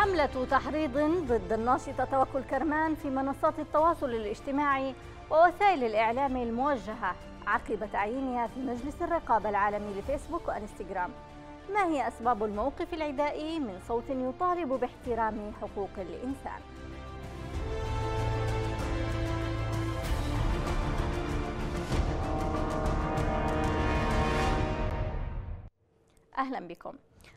حملة تحريض ضد الناشطة توكل كرمان في منصات التواصل الاجتماعي ووسائل الإعلام الموجهة عقب تعيينها في مجلس الرقابة العالمي لفيسبوك وإنستغرام. ما هي أسباب الموقف العدائي من صوت يطالب باحترام حقوق الإنسان؟ أهلا بكم.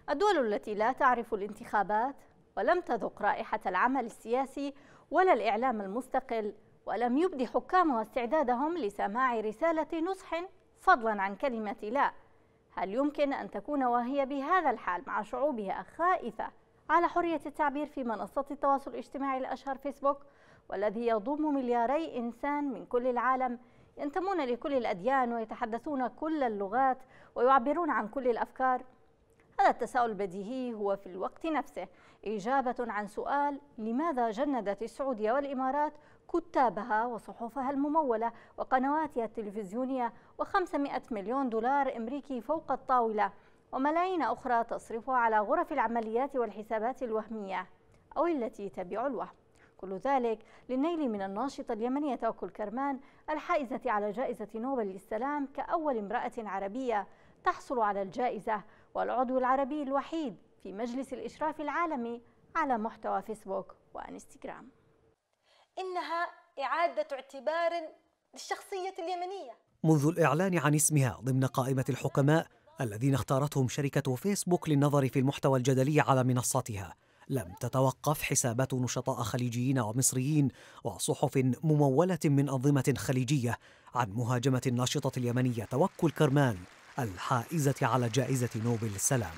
الدول التي لا تعرف الانتخابات ولم تذق رائحة العمل السياسي ولا الإعلام المستقل ولم يبدي حكامها استعدادهم لسماع رسالة نصح فضلا عن كلمة لا. هل يمكن أن تكون وهي بهذا الحال مع شعوبها خائفة على حرية التعبير في منصات التواصل الاجتماعي الأشهر فيسبوك والذي يضم ملياري إنسان من كل العالم ينتمون لكل الأديان ويتحدثون كل اللغات ويعبرون عن كل الأفكار؟ هذا التساؤل البديهي هو في الوقت نفسه. إجابة عن سؤال لماذا جندت السعودية والإمارات كتابها وصحفها الممولة وقنواتها التلفزيونية و500 مليون دولار أمريكي فوق الطاولة وملايين أخرى تصرفها على غرف العمليات والحسابات الوهمية أو التي تبيع الوهم؟ كل ذلك للنيل من الناشطة اليمنية توكل كرمان الحائزة على جائزة نوبل للسلام كأول امرأة عربية تحصل على الجائزة والعضو العربي الوحيد في مجلس الإشراف العالمي على محتوى فيسبوك وإنستغرام. إنها إعادة اعتبار للشخصية اليمنية. منذ الإعلان عن اسمها ضمن قائمة الحكماء الذين اختارتهم شركة فيسبوك للنظر في المحتوى الجدلي على منصتها لم تتوقف حسابات نشطاء خليجيين ومصريين وصحف ممولة من أنظمة خليجية عن مهاجمة الناشطة اليمنية توكل كرمان الحائزة على جائزة نوبل السلام.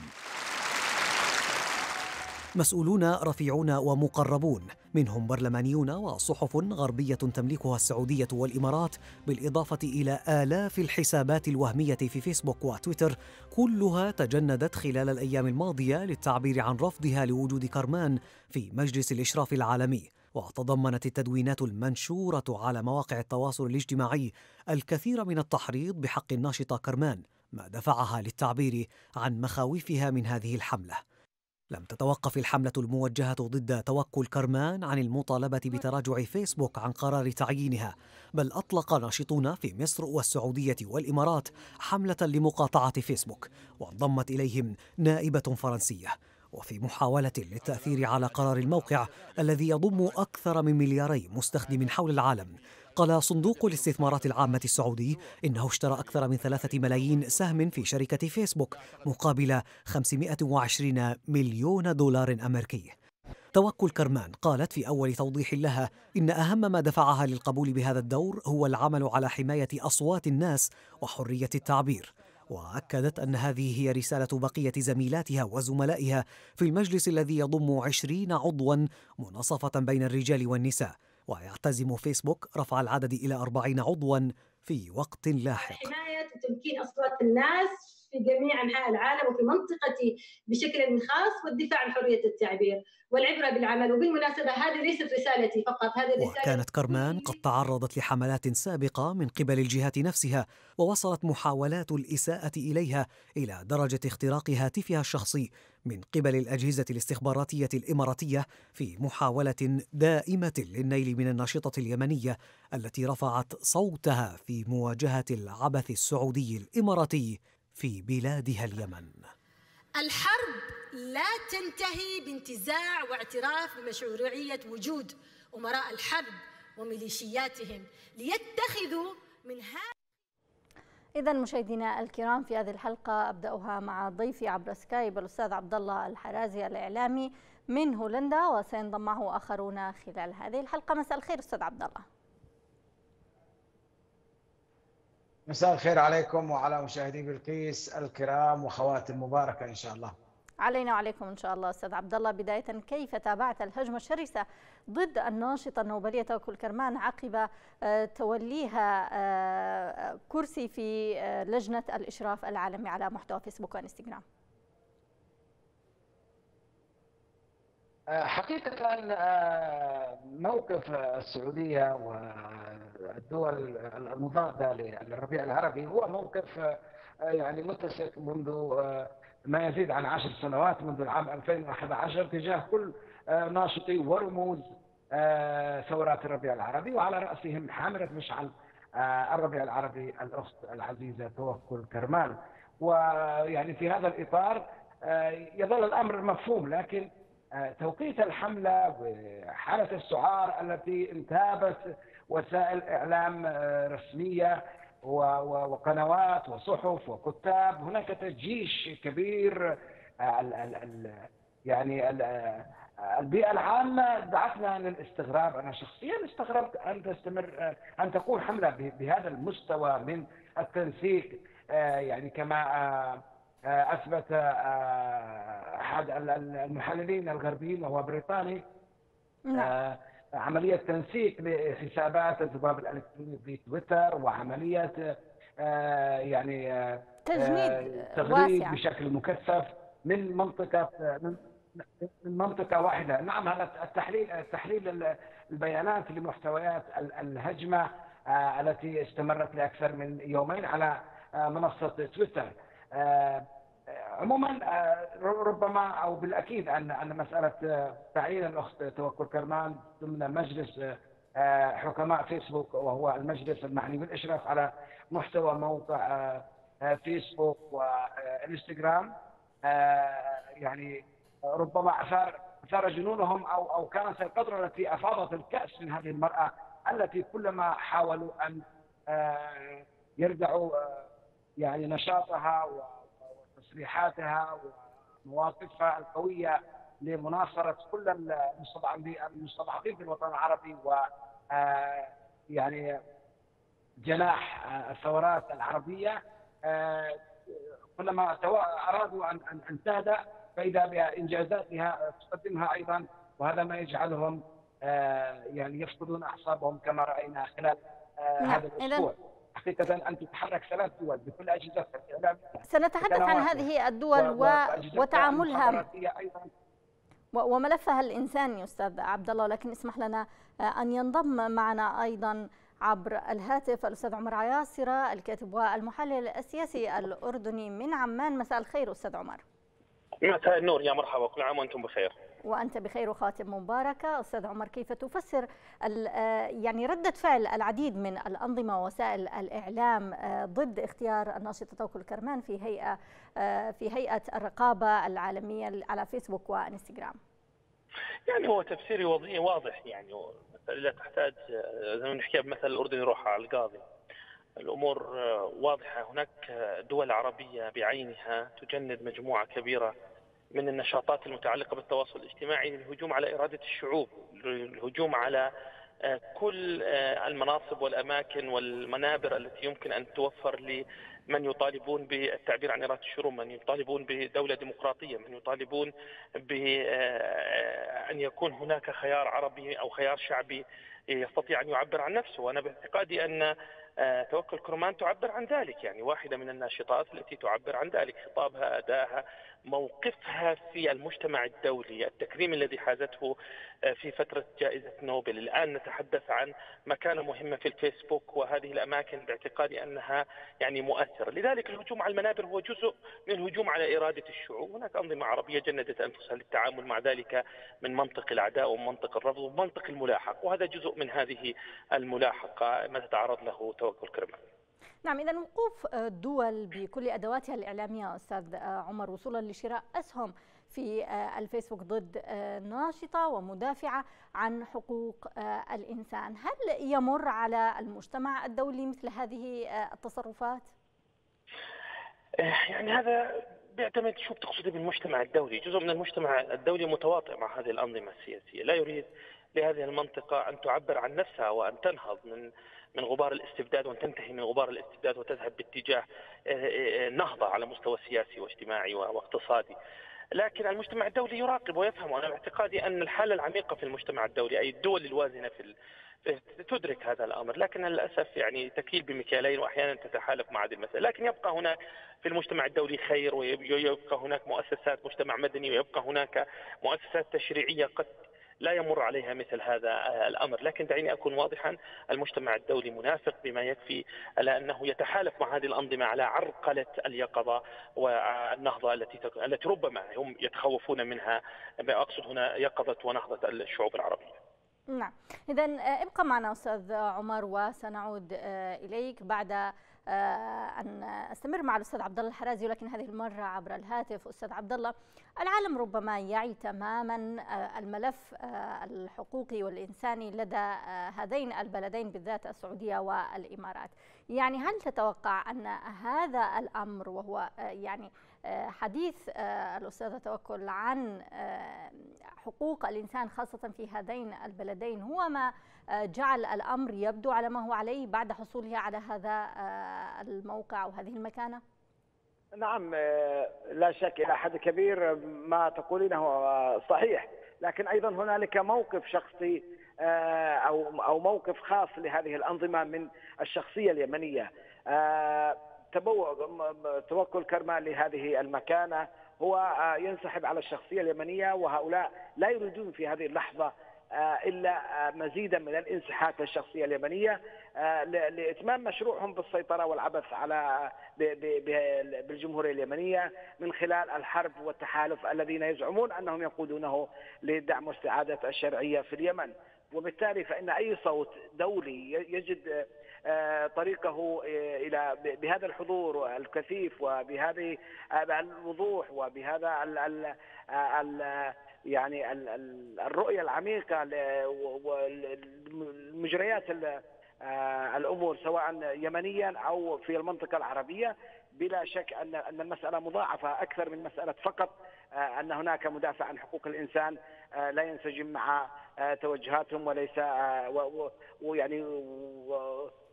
مسؤولون رفيعون ومقربون. منهم برلمانيون وصحف غربية تملكها السعودية والإمارات بالإضافة إلى آلاف الحسابات الوهمية في فيسبوك وتويتر. كلها تجندت خلال الأيام الماضية للتعبير عن رفضها لوجود كرمان في مجلس الإشراف العالمي. وتضمنت التدوينات المنشورة على مواقع التواصل الاجتماعي الكثير من التحريض بحق الناشطة كرمان ما دفعها للتعبير عن مخاوفها من هذه الحملة. لم تتوقف الحملة الموجهة ضد توكل كرمان عن المطالبة بتراجع فيسبوك عن قرار تعيينها، بل أطلق ناشطون في مصر والسعودية والإمارات حملة لمقاطعة فيسبوك، وانضمت إليهم نائبة فرنسية. وفي محاولة للتأثير على قرار الموقع الذي يضم أكثر من ملياري مستخدم حول العالم قال صندوق الاستثمارات العامة السعودي إنه اشترى أكثر من ثلاثة ملايين سهم في شركة فيسبوك مقابل 520 مليون دولار أمريكي. توكل كرمان قالت في أول توضيح لها إن أهم ما دفعها للقبول بهذا الدور هو العمل على حماية أصوات الناس وحرية التعبير وأكدت أن هذه هي رسالة بقية زميلاتها وزملائها في المجلس الذي يضم عشرين عضوا مناصفة بين الرجال والنساء. ويعتزم فيسبوك رفع العدد إلى أربعين عضوا في وقت لاحق. حماية وتمكين أصوات الناس في جميع أنحاء العالم وفي منطقتي بشكل خاص والدفاع عن حرية التعبير والعبرة بالعمل. وبالمناسبة هذه ليست رسالتي فقط هذه رسالة وكانت كرمان قد تعرضت لحملات سابقة من قبل الجهات نفسها ووصلت محاولات الإساءة إليها إلى درجة اختراق هاتفها الشخصي من قبل الأجهزة الاستخباراتية الإماراتية في محاولة دائمة للنيل من الناشطة اليمنية التي رفعت صوتها في مواجهة العبث السعودي الإماراتي. في بلادها اليمن. الحرب لا تنتهي بانتزاع واعتراف بمشروعية وجود أمراء الحرب وميليشياتهم ليتخذوا من هذا إذا مشاهدينا الكرام في هذه الحلقة أبدأها مع ضيفي عبر سكايب الأستاذ عبد الله الحرازي الإعلامي من هولندا وسينضم معه آخرون خلال هذه الحلقة. مساء الخير أستاذ عبد الله. مساء الخير عليكم وعلى مشاهدي بلقيس الكرام وخواتي المباركه إن شاء الله. علينا وعليكم إن شاء الله أستاذ عبد الله بداية كيف تابعت الهجمة الشرسة ضد الناشطة النوبلية توكل كرمان عقب آه، توليها آه، كرسي في آه، لجنة الإشراف العالمي على محتوى فيسبوك وإنستغرام؟ حقيقة موقف السعودية والدول المضادة للربيع العربي هو موقف يعني متسق منذ ما يزيد عن عشر سنوات منذ العام 2011 تجاه كل ناشطي ورموز ثورات الربيع العربي وعلى رأسهم حامله مشعل الربيع العربي الأخت العزيزة توكل كرمال. ويعني في هذا الإطار يظل الأمر مفهوم لكن توقيت الحملة وحاله السعار التي انتابت وسائل إعلام رسمية وقنوات وصحف وكتاب. هناك تجيش كبير يعني البيئة العامة. دعتنا للاستغراب. أنا شخصيا استغربت أن تستمر أن تكون حملة بهذا المستوى من التنسيق يعني كما أثبت أحد المحللين الغربيين وهو بريطاني. نعم. عملية تنسيق لحسابات الذباب الإلكتروني في تويتر وعملية يعني تجنيد تغريد بشكل مكثف من منطقة من من منطقة واحدة. نعم هذا التحليل تحليل البيانات لمحتويات الهجمة التي استمرت لأكثر من يومين على منصة تويتر. عموما ربما أو بالأكيد أن أن مسألة تعيين الأخت توكل كرمان ضمن مجلس حكماء فيسبوك وهو المجلس المعني بالإشراف على محتوى موقع فيسبوك وانستغرام يعني ربما أثار أثار جنونهم أو أو كانت القدره التي أفاضت الكأس من هذه المرأة التي كلما حاولوا أن يردعوا يعني نشاطها وتصريحاتها ومواقفها القوية لمناصرة كل المستضعفين في الوطن العربي و يعني جناح الثورات العربية. كلما أرادوا أن أن تهدأ فإذا بانجازاتها تقدمها أيضا وهذا ما يجعلهم يعني يفقدون أعصابهم كما رأينا خلال هذا الأسبوع. حقيقة أن تتحرك ثلاث دول بكل أجهزتها الإعلام. سنتحدث عن هذه الدول و... وتعاملها. وملفها الإنساني أستاذ عبد الله لكن اسمح لنا أن ينضم معنا أيضا عبر الهاتف الأستاذ عمر عياصرة الكاتب والمحلل السياسي الأردني من عمان. مساء الخير أستاذ عمر. مساء النور يا مرحبا. كل عام وأنتم بخير. وأنت بخير وخاتم مباركة. أستاذ عمر كيف تفسر يعني ردة فعل العديد من الأنظمة ووسائل الإعلام ضد اختيار الناشطة توكل كرمان في هيئة في هيئة الرقابة العالمية على فيسبوك وإنستغرام؟ يعني هو تفسيري واضح يعني لا تحتاج زي ما نحكي بمثل الأردن يروح على القاضي. الأمور واضحة. هناك دول عربية بعينها تجند مجموعة كبيرة من النشاطات المتعلقة بالتواصل الاجتماعي للهجوم على إرادة الشعوب الهجوم على كل المناصب والأماكن والمنابر التي يمكن أن توفر لمن يطالبون بالتعبير عن إرادة الشعوب من يطالبون بدولة ديمقراطية من يطالبون بأن يكون هناك خيار عربي أو خيار شعبي يستطيع أن يعبر عن نفسه. وأنا باعتقادي أن توكل كرمان تعبر عن ذلك يعني واحدة من الناشطات التي تعبر عن ذلك خطابها أدائها موقفها في المجتمع الدولي التكريم الذي حازته في فترة جائزة نوبل. الآن نتحدث عن مكانة مهمة في الفيسبوك وهذه الأماكن باعتقادي أنها يعني مؤثرة. لذلك الهجوم على المنابر هو جزء من الهجوم على إرادة الشعوب. هناك أنظمة عربية جندت أنفسها للتعامل مع ذلك من منطق الأعداء ومنطق الرفض ومنطق الملاحق وهذا جزء من هذه الملاحقة ما تتعرض له توكل كرمان نعم إذا وقوف الدول بكل أدواتها الإعلامية أستاذ عمر وصولا لشراء أسهم في الفيسبوك ضد ناشطة ومدافعة عن حقوق الإنسان. هل يمر على المجتمع الدولي مثل هذه التصرفات؟ يعني هذا بيعتمد شو بتقصدي بالمجتمع الدولي. جزء من المجتمع الدولي متواطئ مع هذه الأنظمة السياسية. لا يريد لهذه المنطقة أن تعبر عن نفسها وأن تنهض من من غبار الاستبداد وان تنتهي من غبار الاستبداد وتذهب باتجاه نهضة على مستوى سياسي واجتماعي واقتصادي. لكن المجتمع الدولي يراقب ويفهم وأنا باعتقادي أن الحالة العميقة في المجتمع الدولي أي الدول الوازنة في تدرك هذا الأمر، لكن للأسف يعني تكيل بمكيالين وأحيانا تتحالف مع هذه المسألة، لكن يبقى هناك في المجتمع الدولي خير ويبقى هناك مؤسسات مجتمع مدني ويبقى هناك مؤسسات تشريعية قد لا يمر عليها مثل هذا الأمر، لكن دعيني أكون واضحا المجتمع الدولي منافق بما يكفي على أنه يتحالف مع هذه الأنظمة على عرقلة اليقظة والنهضة التي التي ربما هم يتخوفون منها. أقصد هنا يقظة ونهضة الشعوب العربية. نعم. إذا ابقى معنا أستاذ عمر وسنعود إليك بعد أن أستمر مع الأستاذ عبد الله الحرازي ولكن هذه المرة عبر الهاتف. أستاذ عبد الله العالم ربما يعي تماما الملف الحقوقي والإنساني لدى هذين البلدين بالذات السعودية والإمارات. يعني هل تتوقع أن هذا الأمر وهو يعني حديث الأستاذة توكل عن حقوق الإنسان خاصة في هذين البلدين هو ما جعل الأمر يبدو على ما هو عليه بعد حصوله على هذا الموقع أو هذه المكانة؟ نعم لا شك إلى حد كبير ما تقولينه صحيح. لكن أيضا هنالك موقف شخصي أو أو موقف خاص لهذه الأنظمة من الشخصية اليمنية. توكل كرمان لهذه المكانة. هو ينسحب على الشخصية اليمنية وهؤلاء لا يريدون في هذه اللحظة إلا مزيدا من الانسحاب الشخصية اليمنية لإتمام مشروعهم بالسيطرة والعبث على بالجمهورية اليمنية من خلال الحرب والتحالف الذين يزعمون أنهم يقودونه لدعم واستعاده الشرعية في اليمن. وبالتالي فإن أي صوت دولي يجد طريقه إلى بهذا الحضور الكثيف وبهذه الوضوح وبهذا ال يعني الرؤية العميقة لمجريات الأمور سواء يمنيا أو في المنطقة العربية بلا شك ان أن المسألة مضاعفة أكثر من مسألة فقط أن هناك مدافع عن حقوق الإنسان لا ينسجم مع توجهاتهم وليس ويعني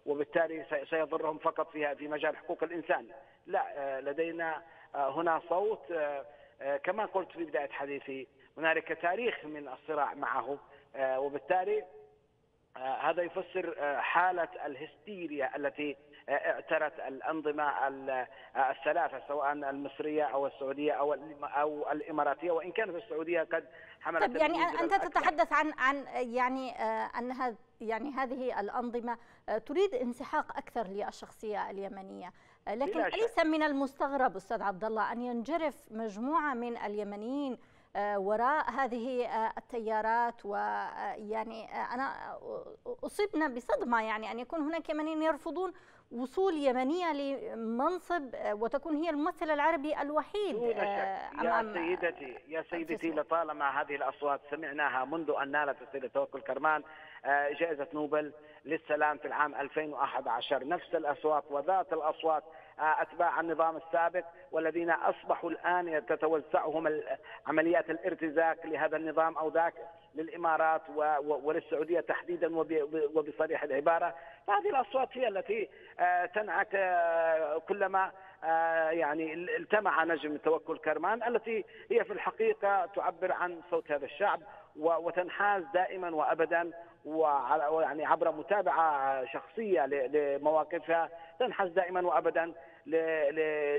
وبالتالي سيضرهم فقط في في مجال حقوق الإنسان. لا لدينا هنا صوت كما قلت في بداية حديثي هنالك تاريخ من الصراع معه وبالتالي هذا يفسر حالة الهستيريا التي اعترت الأنظمة الثلاثة سواء المصرية أو السعودية أو أو الإماراتية وإن كانت السعودية قد حملت طيب يعني أنت تتحدث عن عن يعني أن يعني هذه الأنظمة تريد انسحاق أكثر للشخصية اليمنية لكن أليس من المستغرب أستاذ عبد الله أن ينجرف مجموعة من اليمنيين وراء هذه التيارات ويعني أنا اصبنا بصدمة يعني أن يكون هناك يمنيين يرفضون وصول يمنية لمنصب وتكون هي الممثل العربي الوحيد يا سيدتي يا سيدتي لطالما هذه الأصوات سمعناها منذ أن نالت السيده توكل كرمان جائزة نوبل للسلام في العام 2011 نفس الأصوات وذات الأصوات أتباع النظام السابق والذين أصبحوا الآن تتوزعهم عمليات الارتزاق لهذا النظام أو ذاك للإمارات وللسعودية تحديدا وبصريح العبارة. فهذه الأصوات هي التي تنعك كلما يعني التمع نجم توكل كرمان التي هي في الحقيقة تعبر عن صوت هذا الشعب وتنحاز دائما وأبدا ويعني عبر متابعة شخصية لمواقفها تنحاز دائما وأبدا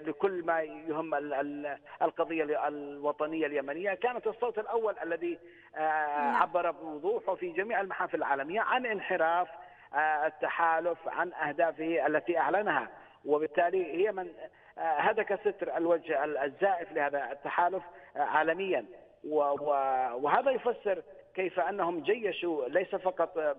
لكل ما يهم القضية الوطنية اليمنية، كانت الصوت الأول الذي عبر بوضوح في جميع المحافل العالمية عن انحراف التحالف عن أهدافه التي أعلنها، وبالتالي هي من هدك ستر الوجه الزائف لهذا التحالف عالميا. وهذا يفسر كيف أنهم جيشوا ليس فقط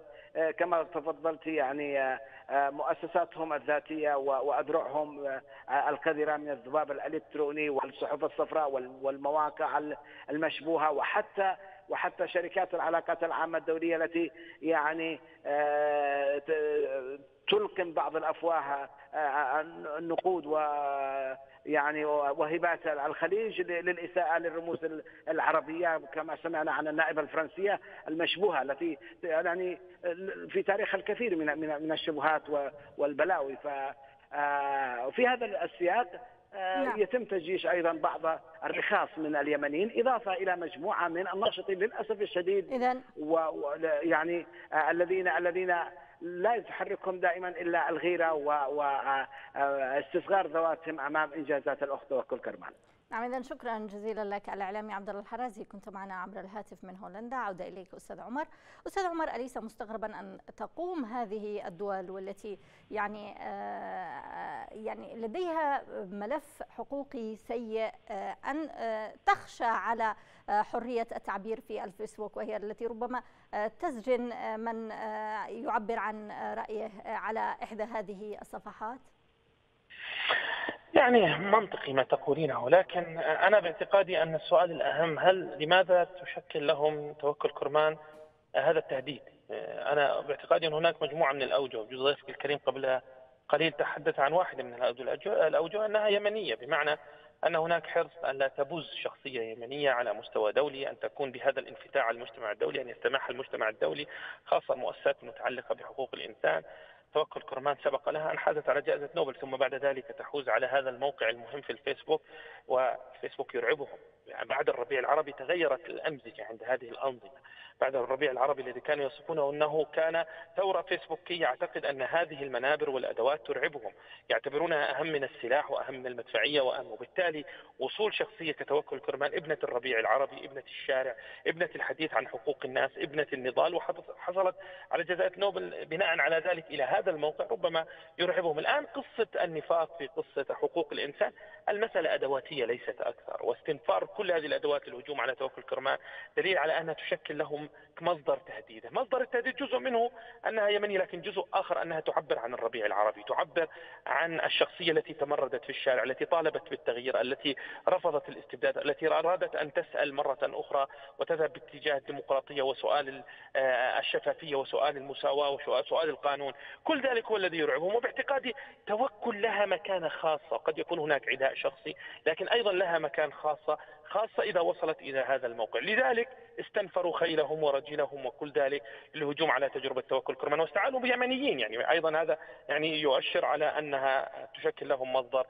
كما تفضلت يعني مؤسساتهم الذاتية وأذرعهم القذره من الذباب الإلكتروني والصحف الصفراء والمواقع المشبوهة وحتى وحتى شركات العلاقات العامة الدولية التي يعني تلقم بعض الأفواه النقود و يعني وهبات الخليج للإساءة للرموز العربية كما سمعنا عن النائبة الفرنسية المشبوهة التي يعني في تاريخ الكثير من من الشبهات والبلاوي. ف في هذا السياق نعم. يتم تجيش أيضا بعض الرخاص من اليمنيين إضافة إلى مجموعة من الناشطين للأسف الشديد اذا ويعني الذين الذين لا تحركهم دائما إلا الغيرة واستصغار ذواتهم أمام إنجازات الأخت توكل كرمان. نعم شكرا جزيلا لك الإعلامي عبد الله الحرازي. كنت معنا عبر الهاتف من هولندا. عودة إليك أستاذ عمر. أستاذ عمر أليس مستغربا أن تقوم هذه الدول والتي يعني آه يعني لديها ملف حقوقي سيء آه أن آه تخشى على حرية التعبير في الفيسبوك وهي التي ربما تسجن من يعبر عن رأيه على إحدى هذه الصفحات؟ يعني منطقي ما تقولينه لكن أنا باعتقادي أن السؤال الأهم هل لماذا تشكل لهم توكل كرمان؟ هذا التهديد. أنا باعتقادي أن هناك مجموعة من الأوجه ضيفك الكريم قبل قليل تحدث عن واحدة من الأوجه أنها يمنية بمعنى أن هناك حرص أن لا تبوز شخصية يمنية على مستوى دولي أن تكون بهذا الانفتاح على المجتمع الدولي أن يستمعها المجتمع الدولي خاصة المؤسسات المتعلقة بحقوق الإنسان. توكل كرمان سبق لها أن حازت على جائزة نوبل ثم بعد ذلك تحوز على هذا الموقع المهم في الفيسبوك وفيسبوك يرعبهم. يعني بعد الربيع العربي تغيرت الأمزجة عند هذه الأنظمة. بعد الربيع العربي الذي كانوا يصفونه أنه كان ثورة فيسبوكية. يعتقد أن هذه المنابر والأدوات ترعبهم. يعتبرونها أهم من السلاح وأهم من المدفعية وأهم. وبالتالي وصول شخصية كتوكل كرمان ابنة الربيع العربي ابنة الشارع ابنة الحديث عن حقوق الناس ابنة النضال. وحصلت على جائزة نوبل بناء على ذلك إلى هذا الموقع ربما يرعبهم. الآن قصة النفاق في قصة حقوق الإنسان. المسألة أدواتية ليست أكثر. واستنفار كل هذه الأدوات الهجوم على توكل كرمان دليل على أنها تشكل لهم مصدر تهديده. مصدر التهديد جزء منه أنها يمنية لكن جزء آخر أنها تعبر عن الربيع العربي تعبر عن الشخصية التي تمردت في الشارع التي طالبت بالتغيير التي رفضت الاستبداد التي أرادت أن تسأل مرة أخرى وتذهب باتجاه الديمقراطية وسؤال الشفافية وسؤال المساواة وسؤال القانون. كل ذلك هو الذي يرعبهم وباعتقادي توكل لها مكانة خاصة. قد يكون هناك عداء شخصي لكن أيضا لها مكان خاصة خاصة إذا وصلت إلى هذا الموقع. لذلك استنفروا خيلهم ورجلهم وكل ذلك للهجوم على تجربة توكل كرمان. واستعانوا بيمنيين يعني. أيضا هذا يعني يؤشر على أنها تشكل لهم مصدر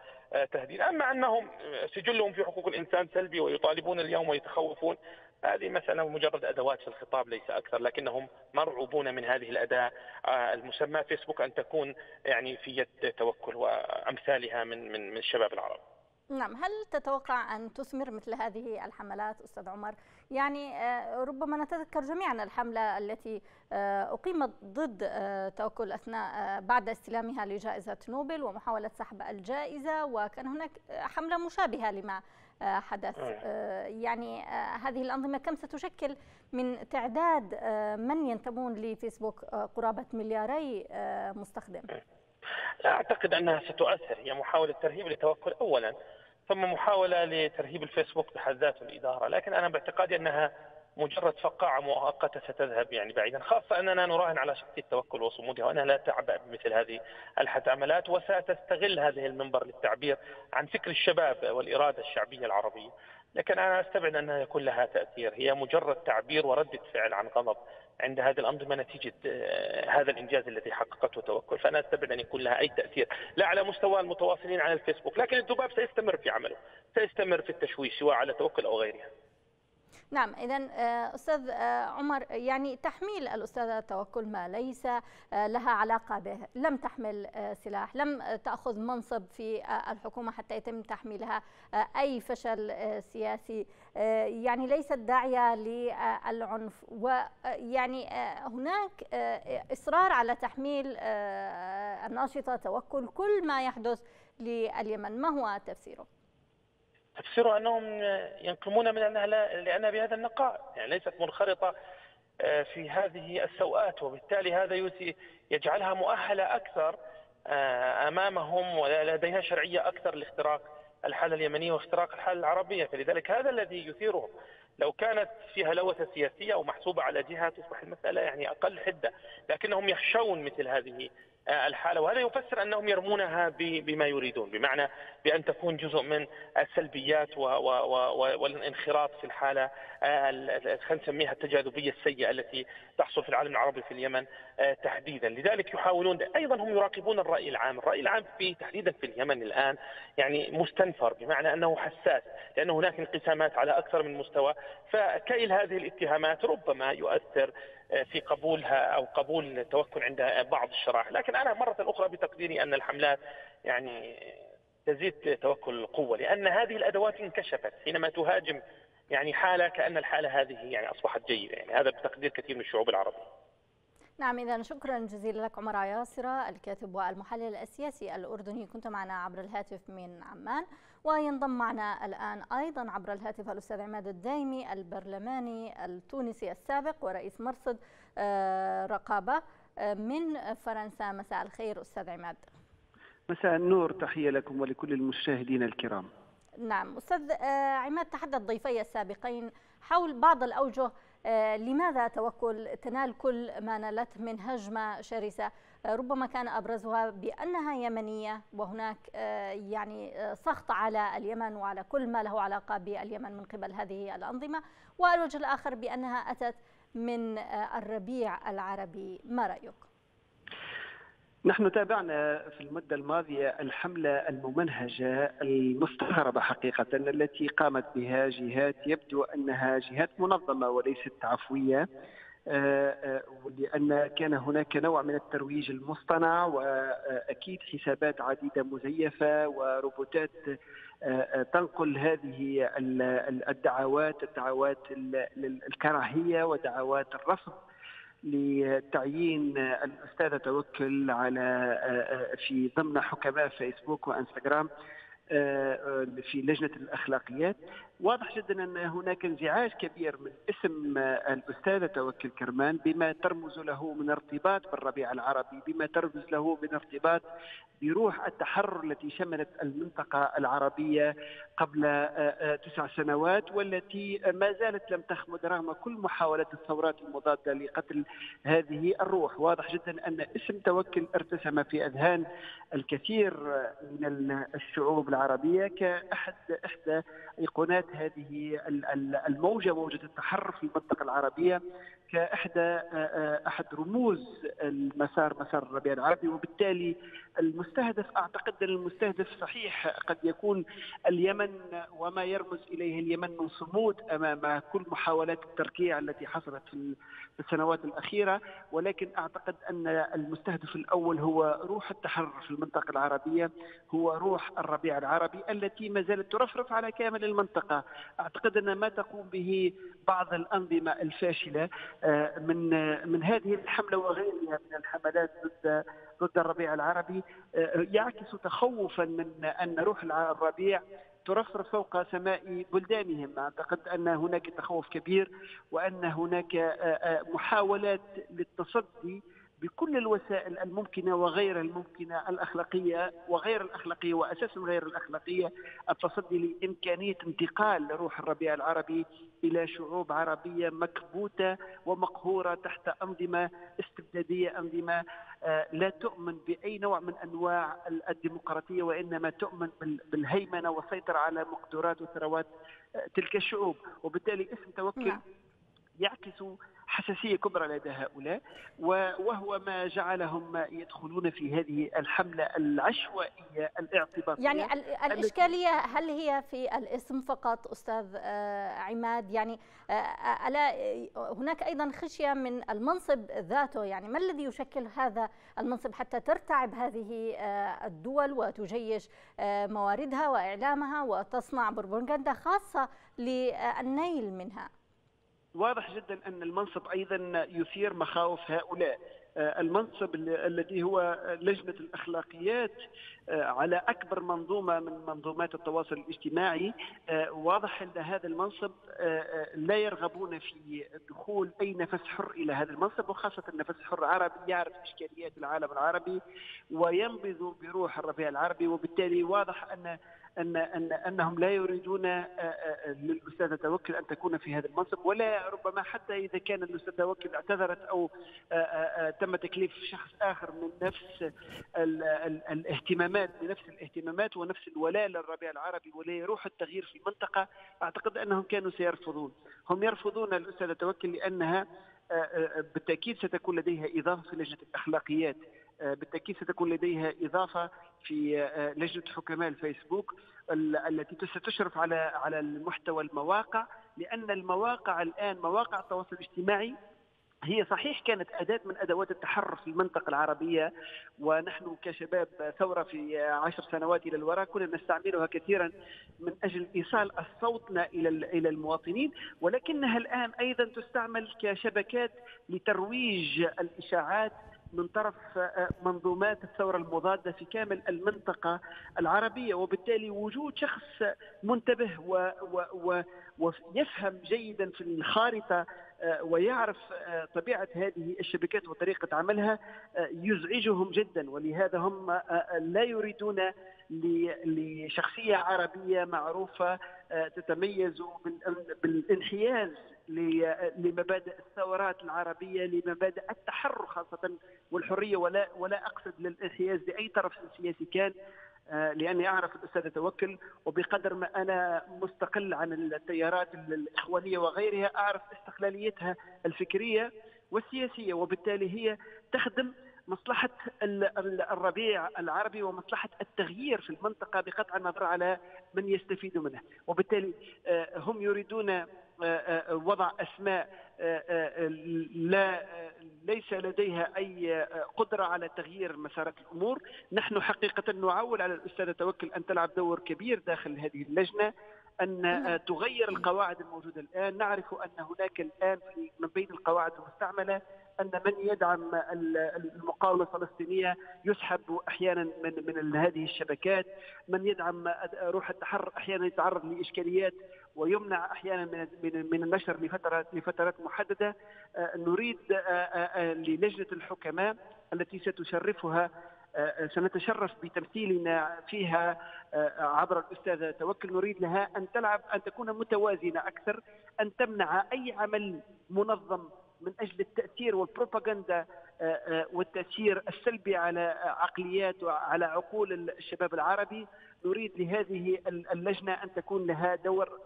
تهديد. أما أنهم سجلهم في حقوق الإنسان سلبي ويطالبون اليوم ويتخوفون هذه مسألة مجرد أدوات في الخطاب ليس أكثر لكنهم مرعوبون من هذه الأداة المسمى فيسبوك أن تكون يعني في يد توكل وأمثالها من من من الشباب العرب. نعم هل تتوقع أن تثمر مثل هذه الحملات أستاذ عمر؟ يعني ربما نتذكر جميعا الحملة التي أقيمت ضد توكل أثناء بعد استلامها لجائزة نوبل ومحاولة سحب الجائزة وكان هناك حملة مشابهة لما حدث. يعني هذه الأنظمة كم ستشكل من تعداد من ينتمون لفيسبوك قرابة ملياري مستخدم؟ لا أعتقد أنها ستؤثر هي محاولة ترهيب للتوكل أولا. ثم محاولة لترهيب الفيسبوك بحد ذاته الإدارة. لكن أنا باعتقادي أنها مجرد فقاعة مؤقتة ستذهب يعني بعيدا. خاصة أننا نراهن على شخصية التوكل وصمودها وأنها لا تعبأ بمثل هذه الحملات وستستغل هذه المنبر للتعبير عن فكر الشباب والإرادة الشعبية العربية. لكن أنا أستبعد أنها يكون لها تأثير. هي مجرد تعبير وردة فعل عن غضب. عند هذه الأنظمة نتيجة هذا الإنجاز الذي حققته توكل. فأنا أستبعد أن يكون لها أي تأثير لا على مستوى المتواصلين على الفيسبوك لكن الذباب سيستمر في عمله سيستمر في التشويش سواء على توكل أو غيرها. نعم إذا أستاذ عمر يعني تحميل الأستاذة توكل ما ليس لها علاقة به. لم تحمل سلاح لم تأخذ منصب في الحكومة حتى يتم تحميلها أي فشل سياسي يعني ليست داعية للعنف. ويعني هناك إصرار على تحميل الناشطة توكل كل ما يحدث لليمن. ما هو تفسيره؟ تفسيره أنهم ينقمون من أنها لانها بهذا النقاء. يعني ليست منخرطة في هذه السوءات وبالتالي هذا يجعلها مؤهلة أكثر أمامهم ولديها شرعية أكثر لاختراق الحاله اليمنيه واختراق الحاله العربية. فلذلك هذا الذي يثيرهم لو كانت فيها لوثة سياسية أو محسوبة على جهة تصبح المسألة يعني أقل حدة. لكنهم يخشون مثل هذه الحالة. وهذا يفسر أنهم يرمونها بما يريدون بمعنى بأن تكون جزء من السلبيات والانخراط في الحالة خلينا نسميها التجاذبية السيئة التي تحصل في العالم العربي في اليمن تحديدا. لذلك يحاولون أيضا هم يراقبون الرأي العام. الرأي العام في تحديدا في اليمن الآن يعني مستنفر بمعنى أنه حساس لأن هناك انقسامات على أكثر من مستوى. فكيل هذه الاتهامات ربما يؤثر في قبولها أو قبول التوكل عند بعض الشرائح، لكن أنا مرة أخرى بتقديري أن الحملات يعني تزيد توكل القوة لأن هذه الأدوات انكشفت حينما تهاجم يعني حالة كأن الحالة هذه يعني أصبحت جيدة. يعني هذا بتقدير كثير من الشعوب العربية. نعم إذا شكرا جزيلا لك عمر عياصرة الكاتب والمحلل السياسي الأردني. كنت معنا عبر الهاتف من عمان وينضم معنا الآن أيضا عبر الهاتف الأستاذ عماد الدايمي البرلماني التونسي السابق ورئيس مرصد آه، رقابة آه، من فرنسا. مساء الخير أستاذ عماد. مساء النور. تحية لكم ولكل المشاهدين الكرام. نعم أستاذ آه، عماد تحدث ضيفي السابقين حول بعض الأوجه لماذا توكل تنال كل ما نالته من هجمة شرسة؟ آه، ربما كان أبرزها بأنها يمنية وهناك يعني سخط على اليمن وعلى كل ما له علاقة باليمن من قبل هذه الأنظمة. والوجه الآخر بأنها أتت من الربيع العربي. ما رأيك؟ نحن تابعنا في المدة الماضية الحملة الممنهجة المستغربة حقيقة التي قامت بها جهات يبدو أنها جهات منظمة وليست عفوية آه، آه، لأن كان هناك نوع من الترويج المصطنع وأكيد حسابات عديدة مزيفة وروبوتات آه، تنقل هذه الدعوات الدعوات الكراهية ودعوات الرفض لتعيين الاستاذه توكل على في ضمن حكماء فيسبوك وإنستغرام. في لجنة الأخلاقيات. واضح جدا أن هناك انزعاج كبير من اسم الاستاذه توكل كرمان بما ترمز له من ارتباط بالربيع العربي، بما ترمز له من ارتباط بروح التحرر التي شملت المنطقة العربية قبل آه، آه، تسع سنوات والتي ما زالت لم تخمد رغم كل محاولات الثورات المضادة لقتل هذه الروح، واضح جدا أن اسم توكل ارتسم في أذهان الكثير من الشعوب العربية كاحد إحدى إيقونات هذه الموجة موجة التحرر في المنطقة العربية. كإحدى آه، آه، أحد رموز المسار مسار الربيع العربي وبالتالي المستهدف أعتقد أن المستهدف صحيح قد يكون اليمن وما يرمز إليه اليمن من صمود أمام كل محاولات التركيع التي حصلت في السنوات الأخيرة. ولكن أعتقد أن المستهدف الأول هو روح التحرر في المنطقة العربية هو روح الربيع العربي التي ما زالت ترفرف على كامل المنطقة. أعتقد أن ما تقوم به بعض الأنظمة الفاشلة من من هذه الحملة وغيرها من الحملات ضد ضد الربيع العربي آه، يعكس تخوفا من أن روح الربيع ترفرف فوق سماء بلدانهم. أعتقد أن هناك تخوف كبير وأن هناك آه، محاولات للتصدي بكل الوسائل الممكنة وغير الممكنة الأخلاقية وغير الأخلاقية واساسا غير الأخلاقية التصدي لإمكانية انتقال روح الربيع العربي إلى شعوب عربية مكبوتة ومقهورة تحت أنظمة استبدادية أنظمة آه، لا تؤمن بأي نوع من أنواع الديمقراطية وإنما تؤمن بالهيمنة والسيطرة على مقدورات وثروات آه، تلك الشعوب وبالتالي اسم توكل نعم. يعكس حساسية كبرى لدى هؤلاء وهو ما جعلهم يدخلون في هذه الحملة العشوائية الاعتباطية يعني الإشكالية هل هي في الاسم فقط أستاذ آه، عماد؟ يعني آه، ألا هناك أيضا خشية من المنصب ذاته؟ يعني ما الذي يشكل هذا المنصب حتى ترتعب هذه آه، الدول وتجيش مواردها وإعلامها وتصنع بروباغندا خاصة للنيل منها؟ واضح جدا أن المنصب أيضا يثير مخاوف هؤلاء. آه، المنصب الذي هو لجنة الأخلاقيات آه، على أكبر منظومة من منظومات التواصل الاجتماعي. آه، واضح أن هذا المنصب لا يرغبون في دخول أي نفس حر إلى هذا المنصب وخاصة نفس حر عربي يعرف إشكاليات العالم العربي وينبذ بروح الربيع العربي. وبالتالي واضح أن أن أن أنهم لا يريدون آه، آه، آه، للاستاذه توكل أن تكون في هذا المنصب ولا ربما حتى إذا كان الاستاذه توكل اعتذرت أو تم تكليف شخص آخر من نفس الاهتمامات بنفس الاهتمامات ونفس الولاء للربيع العربي ولروح التغيير في المنطقة أعتقد أنهم كانوا سيرفضون. هم يرفضون الاستاذه توكل لأنها بالتأكيد ستكون لديها إضافة في لجنة الأخلاقيات. بالتأكيد ستكون لديها إضافة في آه، لجنة حكماء الفيسبوك التي ستشرف على على المحتوى المواقع لأن المواقع الآن مواقع التواصل الاجتماعي هي صحيح كانت أداة من أدوات التحرر في المنطقة العربية ونحن كشباب ثورة في عشر سنوات إلى الوراء كنا نستعملها كثيرا من أجل إيصال صوتنا إلى إلى المواطنين ولكنها الآن أيضا تستعمل كشبكات لترويج الإشاعات من طرف آه، منظومات الثورة المضادة في كامل المنطقة العربية. وبالتالي وجود شخص منتبه ويفهم جيدا في الخارطة آه، ويعرف آه، طبيعة هذه الشبكات وطريقة عملها يزعجهم جدا. ولهذا هم لا يريدون لشخصية عربية معروفة تتميز بالانحياز لمبادئ الثورات العربية لمبادئ التحرر خاصة والحرية. ولا ولا أقصد للانحياز لأي طرف سياسي كان آه، لأني أعرف الأستاذ توكل. وبقدر ما أنا مستقل عن التيارات الإخوانية وغيرها أعرف استقلاليتها الفكرية والسياسية. وبالتالي هي تخدم مصلحة الربيع العربي ومصلحة التغيير في المنطقة بقطع النظر على من يستفيد منه وبالتالي آه، هم يريدون وضع أسماء آه، لا ليس لديها أي قدرة على تغيير مسارات الأمور، نحن حقيقة نعول على الأستاذة توكل أن تلعب دور كبير داخل هذه اللجنة أن تغير القواعد الموجودة الآن، نعرف أن هناك الآن في من بين القواعد المستعملة أن من يدعم المقاومه الفلسطينية يسحب أحيانا من من هذه الشبكات، من يدعم روح التحرر أحيانا يتعرض لإشكاليات. ويمنع أحيانا من من النشر لفترات لفترات محددة آه، نريد آه، آه، للجنة الحكماء التي ستشرفها سنتشرف بتمثيلنا فيها عبر الاستاذه توكل. نريد لها أن تلعب أن تكون متوازنة أكثر أن تمنع أي عمل منظم من أجل التأثير والبروباغندا والتأثير السلبي على عقليات وعلى عقول الشباب العربي. نريد لهذه اللجنة أن تكون لها دور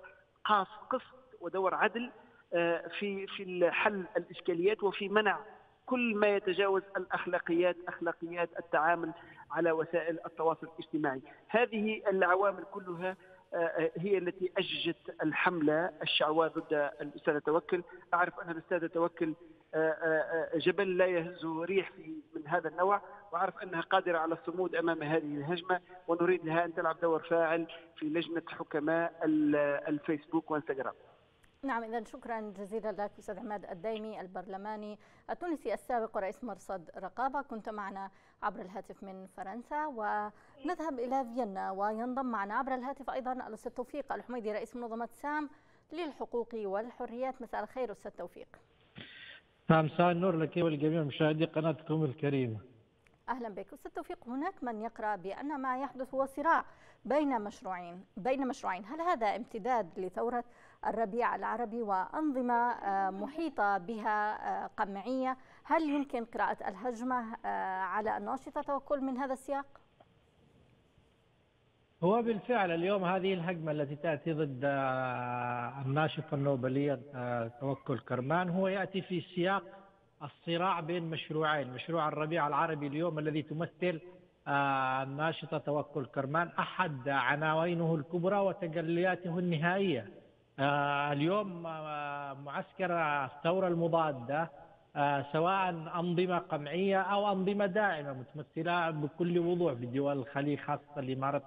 قاص قسط ودور عدل آه، في في حل الإشكاليات وفي منع كل ما يتجاوز الأخلاقيات أخلاقيات التعامل على وسائل التواصل الاجتماعي. هذه العوامل كلها آه، هي التي أججت الحملة الشعواء ضد الأستاذة توكل. أعرف أن الأستاذة توكل آه، جبل لا يهز ريح من هذا النوع وأعرف أنها قادرة على الصمود أمام هذه الهجمة ونريد لها أن تلعب دور فاعل في لجنة حكماء الفيسبوك وإنستغرام. نعم اذا شكرا جزيلا لك أستاذ عماد الدايمي البرلماني التونسي السابق ورئيس مرصد رقابة كنت معنا عبر الهاتف من فرنسا ونذهب إلى فيينا وينضم معنا عبر الهاتف أيضا الأستاذ توفيق الحميدي رئيس منظمة سام للحقوق والحريات مساء الخير أستاذ توفيق. نعم مساء النور لك ولجميع مشاهدي قناتكم الكريمة. أهلا بك أستاذ توفيق هناك من يقرأ بأن ما يحدث هو صراع بين مشروعين بين مشروعين هل هذا امتداد لثورة الربيع العربي وأنظمة آه، محيطة بها آه، قمعية هل يمكن قراءة الهجمة آه، على الناشطة توكل من هذا السياق؟ هو بالفعل اليوم هذه الهجمة التي تأتي ضد الناشطة النوبلية توكل كرمان هو يأتي في سياق الصراع بين مشروعين. مشروع الربيع العربي اليوم الذي تمثل آه، الناشطة توكل كرمان أحد عناوينه الكبرى وتجلياته النهائية. آه، اليوم آه، معسكر الثورة المضادة سواء أنظمة قمعية أو أنظمة دائمة متمثلة بكل وضوح في دول الخليج خاصة الإمارات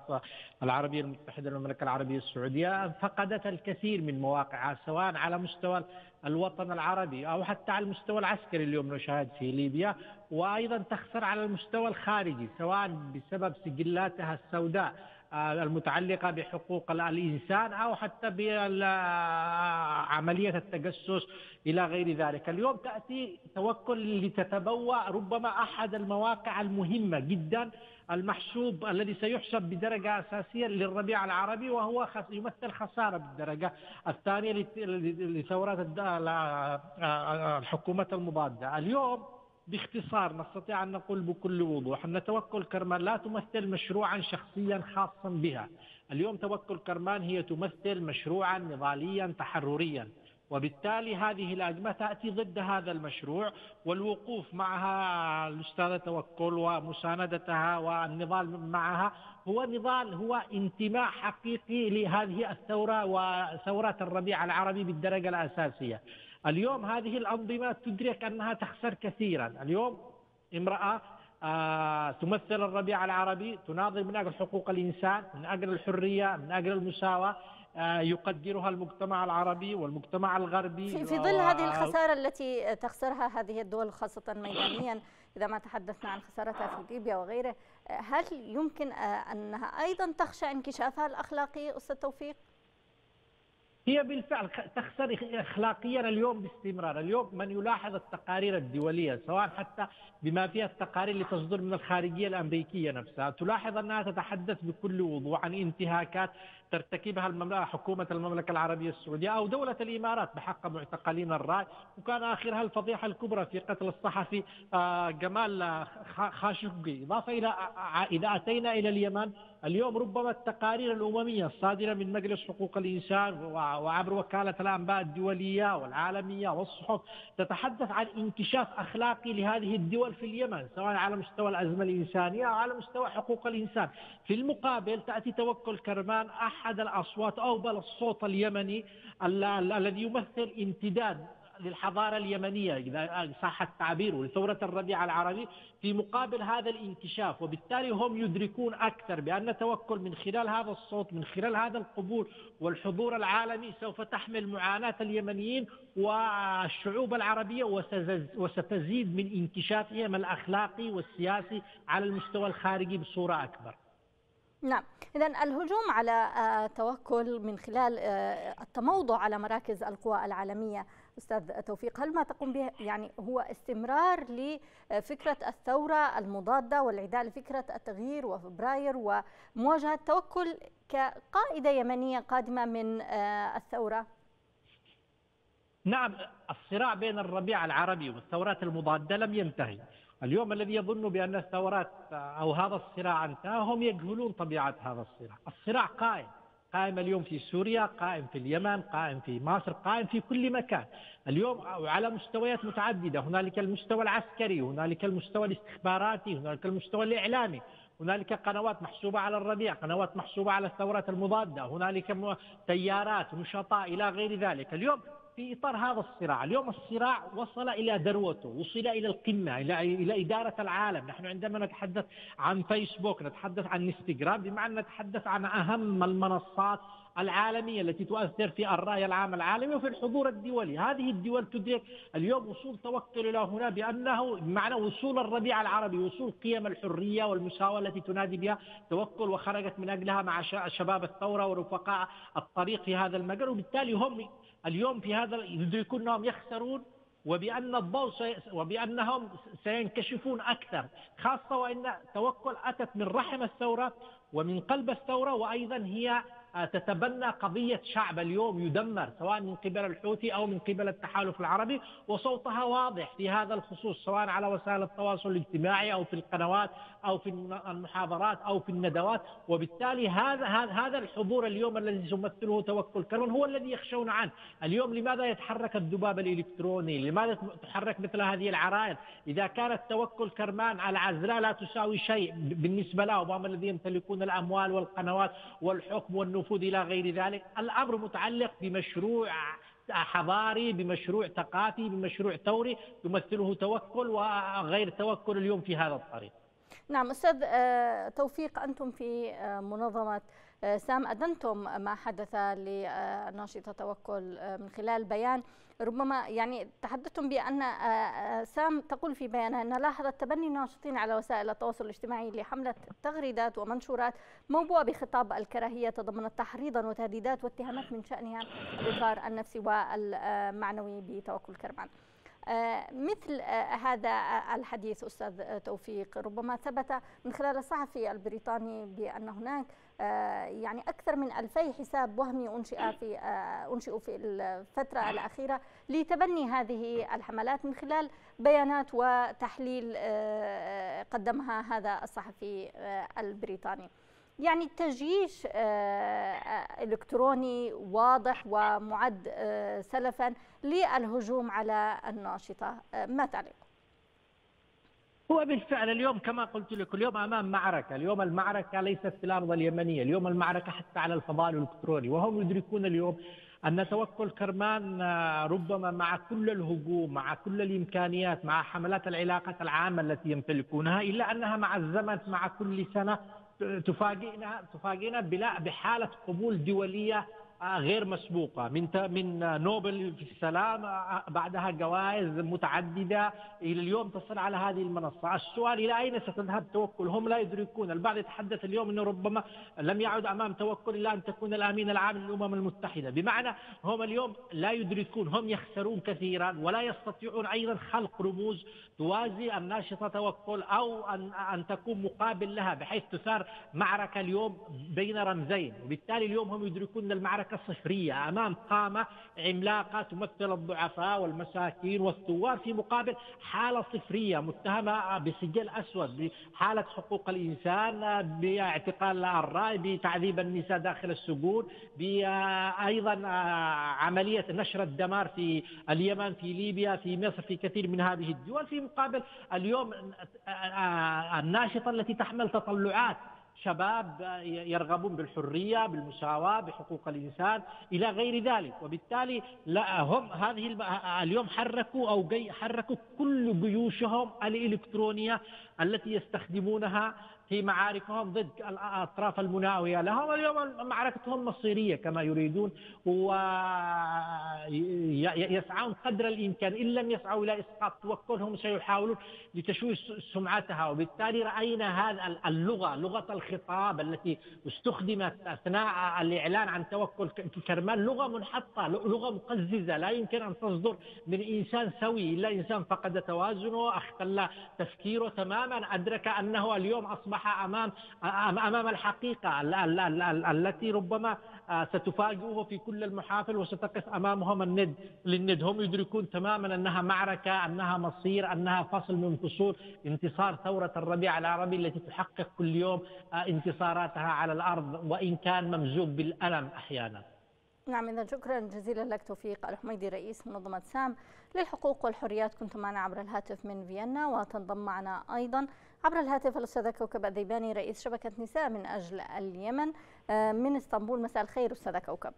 العربية المتحدة والمملكة العربية السعودية فقدت الكثير من مواقعها سواء على مستوى الوطن العربي أو حتى على المستوى العسكري اليوم نشاهد في ليبيا وأيضا تخسر على المستوى الخارجي سواء بسبب سجلاتها السوداء. آه، المتعلقة بحقوق الإنسان أو حتى بعملية التجسس إلى غير ذلك. اليوم تأتي توكل لتتبوأ ربما أحد المواقع المهمة جدا المحسوب الذي سيحسب بدرجة أساسية للربيع العربي وهو يمثل خسارة بالدرجة الثانية لثورات الحكومة المضادة. اليوم باختصار نستطيع أن نقول بكل وضوح أن توكل كرمان لا تمثل مشروعا شخصيا خاصا بها. اليوم توكل كرمان هي تمثل مشروعا نضاليا تحرريا. وبالتالي هذه الأزمة تأتي ضد هذا المشروع والوقوف معها الأستاذة توكل ومساندتها والنضال معها هو نضال هو انتماء حقيقي لهذه الثورة وثورة الربيع العربي بالدرجة الأساسية. اليوم هذه الأنظمة تدرك أنها تخسر كثيرا. اليوم امرأة آه تمثل الربيع العربي تناضل من أجل حقوق الإنسان من أجل الحرية من أجل المساواة. يقدرها المجتمع العربي والمجتمع الغربي في, في ظل هذه الخسارة التي تخسرها هذه الدول خاصة ميدانيا إذا ما تحدثنا عن خسارتها في ليبيا وغيره هل يمكن أنها أيضا تخشى انكشافها الأخلاقي أستاذ توفيق؟ هي بالفعل تخسر اخلاقيا اليوم باستمرار، اليوم من يلاحظ التقارير الدولية سواء حتى بما فيها التقارير اللي تصدر من الخارجية الأمريكية نفسها، تلاحظ أنها تتحدث بكل وضوح عن انتهاكات ترتكبها المملكة حكومة المملكة العربية السعودية أو دولة الإمارات بحق معتقلين الرأي، وكان آخرها الفضيحة الكبرى في قتل الصحفي آه، جمال خاشقجي، إضافة إلى إذا أتينا إلى اليمن اليوم ربما التقارير الأممية الصادرة من مجلس حقوق الإنسان وعبر وكالة الأنباء الدولية والعالمية والصحف تتحدث عن انكشاف أخلاقي لهذه الدول في اليمن سواء على مستوى الأزمة الإنسانية أو على مستوى حقوق الإنسان. في المقابل تأتي توكل كرمان أحد الأصوات أو بل الصوت اليمني الذي يمثل امتداد للحضارة اليمنية إذا صح التعبير ولثورة الربيع العربي في مقابل هذا الانكشاف. وبالتالي هم يدركون أكثر بأن توكل من خلال هذا الصوت من خلال هذا القبول والحضور العالمي سوف تحمل معاناة اليمنيين والشعوب العربية وستزيد من انكشافهم الأخلاقي والسياسي على المستوى الخارجي بصورة أكبر. نعم. إذا الهجوم على آه، توكل من خلال آه، التموضع على مراكز القوى العالمية أستاذ توفيق هل ما تقوم به يعني هو استمرار لفكرة الثورة المضادة والعداء لفكرة التغيير وفبراير ومواجهة توكل كقائدة يمنية قادمة من آه، الثورة؟ نعم الصراع بين الربيع العربي والثورات المضادة لم ينتهي. اليوم الذي يظن بأن الثورات أو هذا الصراع انتهى هم يجهلون طبيعة هذا الصراع. الصراع قائم. قائم اليوم في سوريا قائم في اليمن قائم في مصر قائم في كل مكان. اليوم على مستويات متعددة. هنالك المستوى العسكري هنالك المستوى الاستخباراتي هنالك المستوى الإعلامي هنالك قنوات محسوبة على الربيع قنوات محسوبة على الثورات المضادة هنالك تيارات نشطاء إلى غير ذلك. اليوم في إطار هذا الصراع، اليوم الصراع وصل إلى ذروته، وصل إلى القمة، إلى إلى إدارة العالم، نحن عندما نتحدث عن فيسبوك، نتحدث عن إنستغرام، بمعنى نتحدث عن أهم المنصات العالمية التي تؤثر في الرأي العام العالمي وفي الحضور الدولي. هذه الدول تدرك اليوم وصول توكل إلى هنا بأنه بمعنى وصول الربيع العربي وصول قيم الحرية والمساواة التي تنادي بها توكل وخرجت من أجلها مع شباب الثورة ورفقاء الطريق في هذا المجال. وبالتالي هم اليوم في هذا يدركون أنهم يخسرون وبأن الضوء وبأنهم سينكشفون أكثر خاصة وأن توكل أتت من رحم الثورة ومن قلب الثورة وأيضا هي تتبنى قضية شعب اليوم يدمر سواء من قبل الحوثي أو من قبل التحالف العربي وصوتها واضح في هذا الخصوص سواء على وسائل التواصل الاجتماعي أو في القنوات أو في المحاضرات أو في الندوات. وبالتالي هذا هذا الحضور اليوم الذي يمثله توكل كرمان هو الذي يخشون عنه. اليوم لماذا يتحرك الذباب الإلكتروني؟ لماذا تحرك مثل هذه العرائض؟ إذا كانت توكل كرمان على عزلاء لا تساوي شيء بالنسبة لهم وهم الذين يمتلكون الأموال والقنوات والحكم والنفوذ النفوذ إلى غير ذلك. الأمر متعلق بمشروع حضاري بمشروع ثقافي بمشروع ثوري يمثله توكل وغير توكل اليوم في هذا الطريق. نعم أستاذ آه، توفيق أنتم في آه، منظمة آه، سام. أدنتم ما حدث لناشطة توكل من خلال بيان. ربما يعني تحدثتم بأن سام تقول في بيانها أنها لاحظت تبني الناشطين على وسائل التواصل الاجتماعي لحملة تغريدات ومنشورات موبوءة بخطاب الكراهية تضمنت تحريضا وتهديدات واتهامات من شأنها الإضرار النفسي والمعنوي بتوكل كرمان. آه، مثل آه، هذا الحديث أستاذ توفيق ربما ثبت من خلال الصحفي البريطاني بأن هناك آه، يعني أكثر من ألفي حساب وهمي أنشئ في أنشئوا في الفترة الأخيرة لتبني هذه الحملات من خلال بيانات وتحليل قدمها هذا الصحفي البريطاني يعني تجيش آه، آه، إلكتروني واضح ومعد آه، سلفا للهجوم على الناشطة ما تعليق؟ هو بالفعل اليوم كما قلت لك اليوم أمام معركة، اليوم المعركة ليست في الأرض اليمنية، اليوم المعركة حتى على الفضاء الإلكتروني، وهم يدركون اليوم أن توكل كرمان ربما مع كل الهجوم مع كل الإمكانيات مع حملات العلاقات العامة التي يمتلكونها إلا أنها مع الزمن مع كل سنة تفاجئنا تفاجئنا بحالة قبول دولية آه، غير مسبوقة. من من نوبل في السلام آه، بعدها جوائز متعددة. إلى اليوم تصل على هذه المنصة. السؤال إلى أين ستذهب توكل؟ هم لا يدركون. البعض يتحدث اليوم أنه ربما لم يعد أمام توكل إلا أن تكون الأمين العام للأمم المتحدة. بمعنى هم اليوم لا يدركون. هم يخسرون كثيرا ولا يستطيعون أيضا خلق رموز توازي الناشطة توكل أو أن, أن تكون مقابل لها بحيث تثار معركة اليوم بين رمزين. وبالتالي اليوم هم يدركون المعركة صفرية أمام قامة عملاقة تمثل الضعفاء والمساكين والثوار في مقابل حالة صفرية متهمة بسجل أسود بحالة حقوق الإنسان باعتقال الرأي بتعذيب النساء داخل السجون أيضا عملية نشر الدمار في اليمن في ليبيا في مصر في كثير من هذه الدول في مقابل اليوم الناشطة التي تحمل تطلعات شباب يرغبون بالحرية بالمساواة بحقوق الإنسان إلى غير ذلك. وبالتالي لا هم هذه اليوم حركوا أو حركوا كل جيوشهم الإلكترونية التي يستخدمونها في معاركهم ضد الأطراف المناوية لهم. اليوم معركتهم مصيرية كما يريدون ويسعون قدر الإمكان. إن لم يسعوا إلى إسقاط توكلهم سيحاولون لتشويه سمعتها. وبالتالي رأينا هذا اللغة لغة الخطاب التي استخدمت أثناء الإعلان عن توكل كرمان. لغة منحطة لغة مقززة. لا يمكن أن تصدر من إنسان سوي. إلا إنسان فقد توازنه اختل تفكيره تماما. أدرك أنه اليوم أصبح أمام أمام الحقيقة التي ربما آه، ستفاجئه في كل المحافل وستقف أمامهم الند للند. هم يدركون تماما أنها معركة أنها مصير أنها فصل من فصول. انتصار ثورة الربيع العربي التي تحقق كل يوم آه، انتصاراتها على الأرض وإن كان ممزوج بالألم أحيانا. نعم إذا شكرا جزيلا لك توفيق الحميدي رئيس منظمة سام. للحقوق والحريات كنت معنا عبر الهاتف من فيينا وتنضم معنا أيضا عبر الهاتف الأستاذة كوكب الذيباني رئيس شبكة نساء من أجل اليمن آه، من إسطنبول. مساء الخير أستاذة كوكب.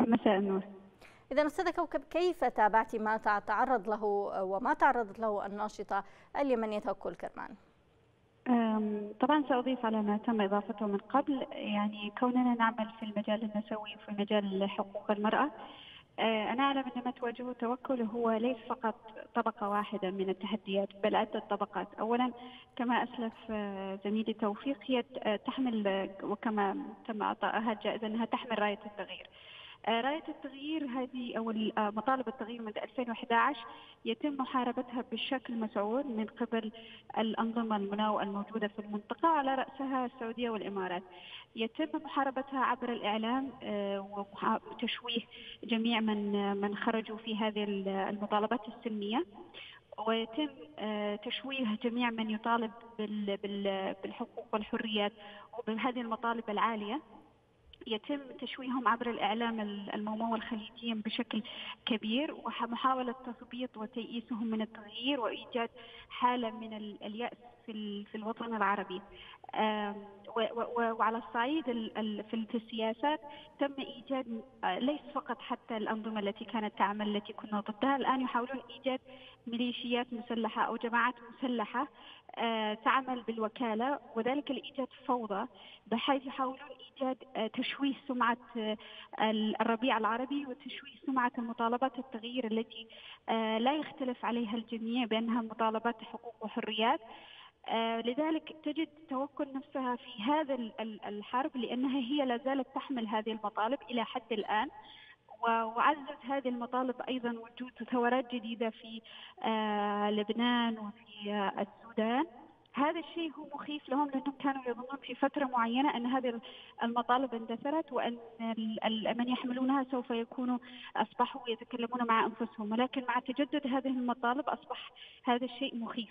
مساء النور. إذا أستاذة كوكب كيف تابعت ما تعرض له وما تعرضت له الناشطة اليمنية توكل كرمان؟ طبعا سأضيف على ما تم إضافته من قبل. يعني كوننا نعمل في المجال النسوي وفي مجال حقوق المرأة أنا أعلم أن ما تواجهه التوكل هو ليس فقط طبقة واحدة من التحديات بل عدة طبقات. أولا كما أسلف آه، زميلي توفيق هي تحمل وكما تم إعطائها الجائزة أنها تحمل راية التغيير. آه، راية التغيير هذه أو آه، مطالب التغيير منذ 2011 يتم محاربتها بشكل مسعور من قبل الأنظمة المناوئة الموجودة في المنطقة على رأسها السعودية والإمارات. يتم محاربتها عبر الإعلام آه، وتشويه جميع من من خرجوا في هذه المطالبات السلمية. ويتم تشويه جميع من يطالب بالحقوق والحريات وبهذه المطالب العالية. يتم تشويههم عبر الإعلام الممول خليجيا بشكل كبير ومحاولة تثبيط وتيئيسهم من التغيير وإيجاد حالة من اليأس في في الوطن العربي. وعلى الصعيد في السياسات تم إيجاد ليس فقط حتى الأنظمة التي كانت تعمل التي كنا ضدها الآن يحاولون إيجاد ميليشيات مسلحة أو جماعات مسلحة آه، تعمل بالوكالة وذلك لإيجاد فوضى بحيث يحاولون إيجاد آه، تشويه سمعة آه، الربيع العربي وتشويه سمعة المطالبات التغيير التي لا يختلف عليها الجميع بأنها مطالبات حقوق وحريات. آه، لذلك تجد توكل نفسها في هذا الحرب لأنها هي لا زالت تحمل هذه المطالب إلى حد الآن وعزز هذه المطالب أيضا وجود ثورات جديدة في آه، لبنان وفي آه، السودان. هذا الشيء هو مخيف لهم لأنهم كانوا يظنون في فترة معينة أن هذه المطالب اندثرت وأن من يحملونها سوف يكونوا أصبحوا يتكلمون مع أنفسهم. ولكن مع تجدد هذه المطالب أصبح هذا الشيء مخيف.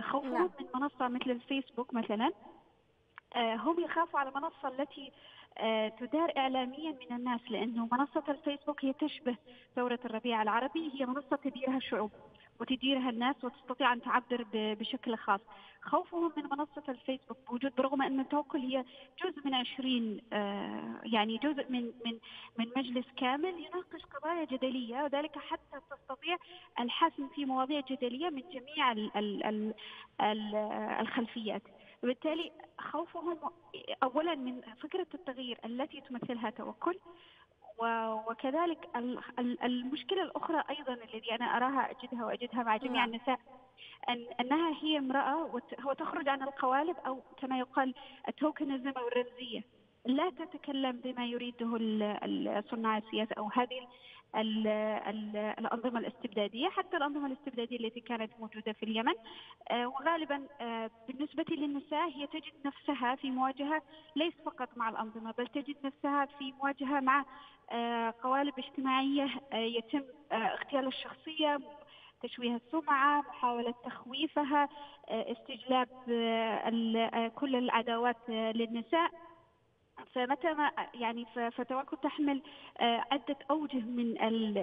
خوفهم نعم. من منصة مثل الفيسبوك مثلا آه، هم يخافوا على المنصة التي آه، تدار إعلاميا من الناس لأنه منصة الفيسبوك هي تشبه ثورة الربيع العربي هي منصة تديرها الشعوب وتديرها الناس وتستطيع أن تعبر بشكل خاص. خوفهم من منصة الفيسبوك بوجود برغم أن التوكل هي جزء من عشرين آه، يعني جزء من من من مجلس كامل يناقش قضايا جدلية وذلك حتى تستطيع الحسم في مواضيع جدلية من جميع الخلفيات. وبالتالي خوفهم اولا من فكرة التغيير التي تمثلها توكل وكذلك المشكلة الأخرى أيضا الذي أنا أراها أجدها وأجدها مع جميع نعم. النساء أن أنها هي امرأة وتخرج عن القوالب أو كما يقال التوكنزم أو الرمزية لا تتكلم بما يريده صناع السياسة أو هذه الأنظمة الاستبدادية حتى الأنظمة الاستبدادية التي كانت موجودة في اليمن آه، وغالبا آه، بالنسبة للنساء هي تجد نفسها في مواجهة ليس فقط مع الأنظمة بل تجد نفسها في مواجهة مع آه، قوالب اجتماعية يتم اغتيال الشخصية تشويه السمعة محاولة تخويفها استجلاب كل العداوات للنساء. فمتى ما يعني فتواكل تحمل آه، عدة أوجه من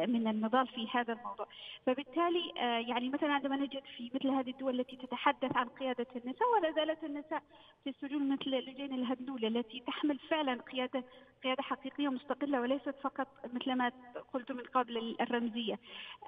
من النضال في هذا الموضوع. فبالتالي آه، يعني مثلا عندما نجد في مثل هذه الدول التي تتحدث عن قيادة النساء ولا زالت النساء في السجون مثل لجين الهبلول التي تحمل فعلا قيادة قيادة حقيقية مستقلة وليست فقط مثل ما قلت من قبل الرمزية.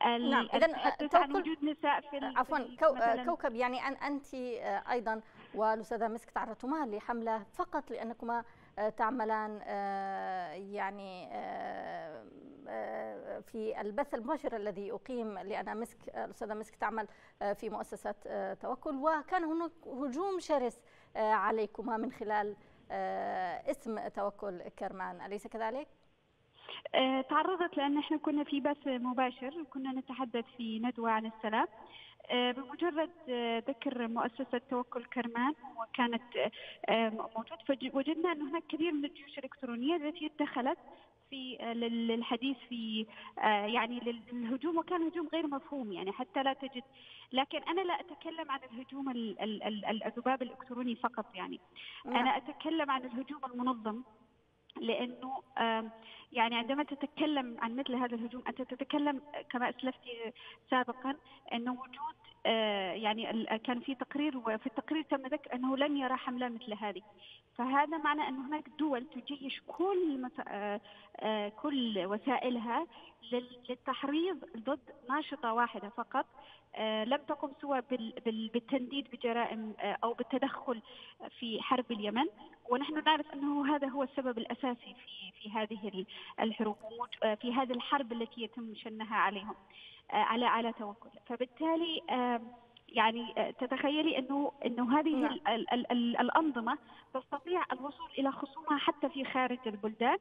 نعم إذا عن وجود نساء في عفوا كو كوكب يعني أن أنت آه، أيضا والأستاذة مسك تعرضتما لحملة فقط لأنكما تعملان آه، يعني آه، آه، في البث المباشر الذي أقيم لأن مسك الأستاذة مسك تعمل في مؤسسة توكل. وكان هناك هجوم شرس عليكما من خلال اسم توكل كرمان. أليس كذلك؟ تعرضت لأن إحنا كنا في بث مباشر كنا نتحدث في ندوة عن السلام. بمجرد آه، ذكر مؤسسة توكل كرمان وكانت آه، موجود فوجدنا أن هناك كثير من الجيوش الإلكترونية التي دخلت في للحديث في يعني للهجوم وكان هجوم غير مفهوم يعني حتى لا تجد لكن أنا لا أتكلم عن الهجوم الذباب الإلكتروني فقط يعني نعم. أنا أتكلم عن الهجوم المنظم لأنه يعني عندما تتكلم عن مثل هذا الهجوم أنت تتكلم كما اسلفت سابقا أنه وجود آه، يعني كان في تقرير وفي التقرير تم ذكر أنه لن يرى حملة مثل هذه. فهذا معنى أن هناك دول تجيش كل آه، آه، كل وسائلها للتحريض ضد ناشطة واحدة فقط لم تقم سوى بالتنديد بجرائم أو بالتدخل في حرب اليمن. ونحن نعرف أنه هذا هو السبب الأساسي في في هذه الحروب في هذه الحرب التي يتم شنها عليهم على على توكل. فبالتالي يعني آه، تتخيلي إنه إنه هذه نعم. ال ال ال الأنظمة تستطيع الوصول إلى خصومها حتى في خارج البلدان.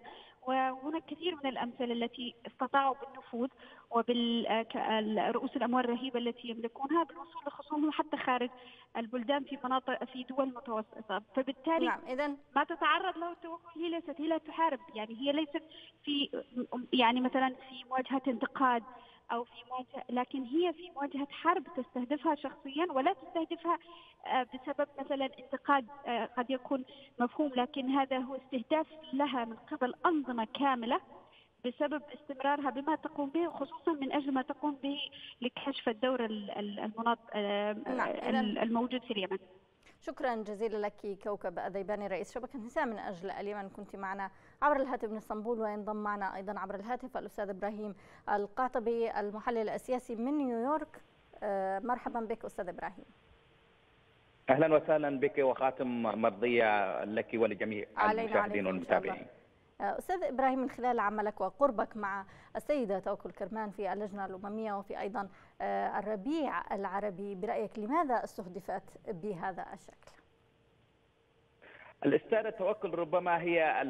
وهناك كثير من الأمثلة التي استطاعوا بالنفوذ وبالرؤوس آه، الأموال الرهيبة التي يملكونها بالوصول لخصومهم حتى خارج البلدان في مناطق في دول متوسطة. فبالتالي نعم اذا ما تتعرض له التوكل هي ليست هي لا تحارب. يعني هي ليست في يعني مثلا في مواجهة انتقاد أو في مواجهة لكن هي في مواجهة حرب تستهدفها شخصيا ولا تستهدفها آه، بسبب مثلا انتقاد آه، قد يكون مفهوم لكن هذا هو استهداف لها من قبل أنظمة كاملة بسبب استمرارها بما تقوم به خصوصا من أجل ما تقوم به لكشف الدور المناط آه، نعم. الموجود في اليمن. شكرا جزيلا لك كوكب الذيباني رئيس شبكة نساء من أجل اليمن كنت معنا عبر الهاتف من إسطنبول وينضم معنا أيضا عبر الهاتف الأستاذ إبراهيم القاطبي المحلل السياسي من نيويورك. آه، مرحبا بك أستاذ إبراهيم. أهلا وسهلا بك وخاتم مرضية لك ولجميع المشاهدين والمتابعين. أستاذ إبراهيم من خلال عملك وقربك مع السيدة توكل كرمان في اللجنة الأممية وفي أيضا آه، الربيع العربي برأيك لماذا استهدفت بهذا الشكل؟ الأستاذة توكل ربما هي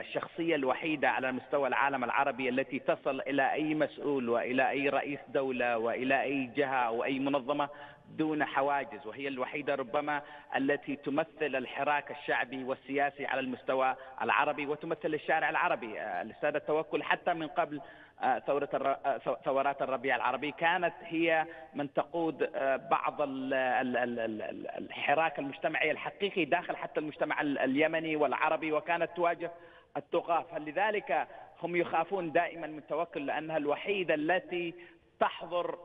الشخصية الوحيدة على مستوى العالم العربي التي تصل إلى أي مسؤول وإلى أي رئيس دولة وإلى أي جهة أو أي منظمة دون حواجز وهي الوحيدة ربما التي تمثل الحراك الشعبي والسياسي على المستوى العربي وتمثل الشارع العربي. الأستاذة التوكل حتى من قبل آه، ثورة آه، ثورات الربيع العربي كانت هي من تقود آه، بعض الحراك المجتمعي الحقيقي داخل حتى المجتمع اليمني والعربي وكانت تواجه الطغاة فلذلك هم يخافون دائما من توكل لأنها الوحيدة التي تحضر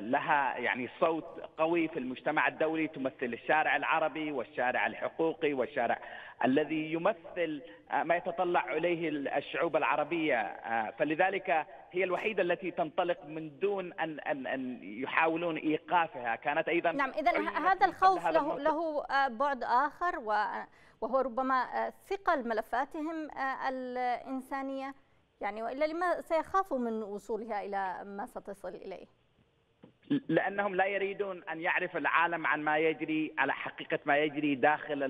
لها يعني صوت قوي في المجتمع الدولي تمثل الشارع العربي والشارع الحقوقي والشارع الذي يمثل آه، ما يتطلع اليه الشعوب العربية. آه، فلذلك هي الوحيدة التي تنطلق من دون أن أن أن يحاولون إيقافها. كانت أيضا نعم اذا هذا الخوف له له آه، بعد آخر وهو ربما ثقل ملفاتهم الإنسانية. يعني وإلا لما سيخافوا من وصولها إلى ما ستصل إليه؟ لأنهم لا يريدون أن يعرف العالم عن ما يجري على حقيقة ما يجري داخل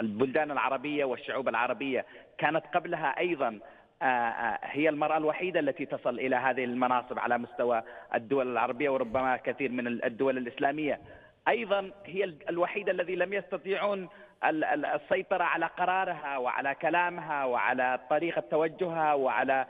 البلدان العربية والشعوب العربية. كانت قبلها أيضا آه، آه، هي المرأة الوحيدة التي تصل إلى هذه المناصب على مستوى الدول العربية وربما كثير من الدول الإسلامية. أيضا هي الوحيدة الذي لم يستطيعون السيطرة على قرارها وعلى كلامها وعلى طريقة توجهها وعلى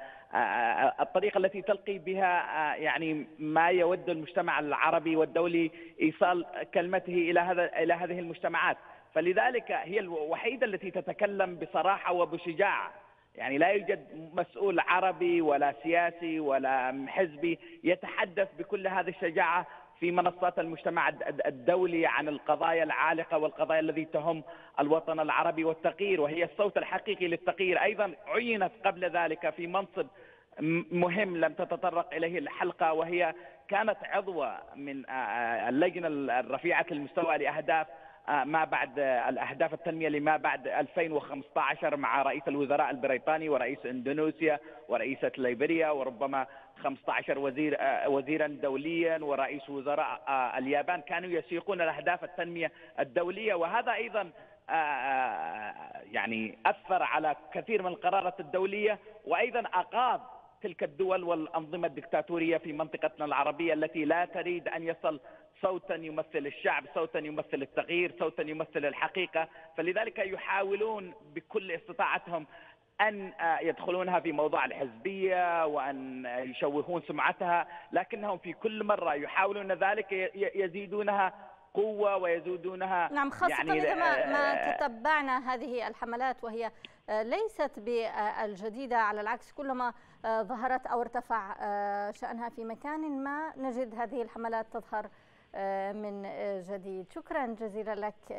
الطريقة التي تلقي بها يعني ما يود المجتمع العربي والدولي إيصال كلمته إلى هذا إلى هذه المجتمعات. فلذلك هي الوحيدة التي تتكلم بصراحة وبشجاعة. يعني لا يوجد مسؤول عربي ولا سياسي ولا حزبي يتحدث بكل هذه الشجاعة في منصات المجتمع الدولي عن القضايا العالقة والقضايا التي تهم الوطن العربي والتغيير وهي الصوت الحقيقي للتغيير. أيضا عينت قبل ذلك في منصب مهم لم تتطرق إليه الحلقة وهي كانت عضوة من اللجنة الرفيعة المستوى لأهداف ما بعد الأهداف التنمية لما بعد 2015 مع رئيس الوزراء البريطاني ورئيس إندونيسيا ورئيسة ليبيريا وربما 15 وزير وزيرا دوليا ورئيس وزراء اليابان كانوا يسيقون الأهداف التنمية الدولية. وهذا أيضا يعني أثر على كثير من القرارات الدولية وأيضا اقاض تلك الدول والأنظمة الدكتاتورية في منطقتنا العربية التي لا تريد أن يصل صوتا يمثل الشعب صوتا يمثل التغيير صوتا يمثل الحقيقة. فلذلك يحاولون بكل استطاعتهم أن يدخلونها في موضوع الحزبية وأن يشوهون سمعتها لكنهم في كل مرة يحاولون ذلك يزيدونها قوة ويزودونها نعم خاصة يعني إذا ما, ما تتبعنا هذه الحملات وهي ليست بالجديدة على العكس كلما ظهرت أو ارتفع شأنها في مكان ما نجد هذه الحملات تظهر من جديد. شكرا جزيلا لك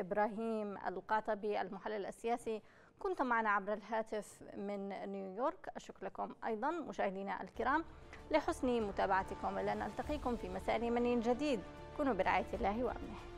إبراهيم القعطبي المحلل السياسي. كنت معنا عبر الهاتف من نيويورك. أشكر لكم أيضا مشاهدينا الكرام. لحسن متابعتكم ألتقيكم في مساء من جديد. كونوا برعاية الله وأمنه.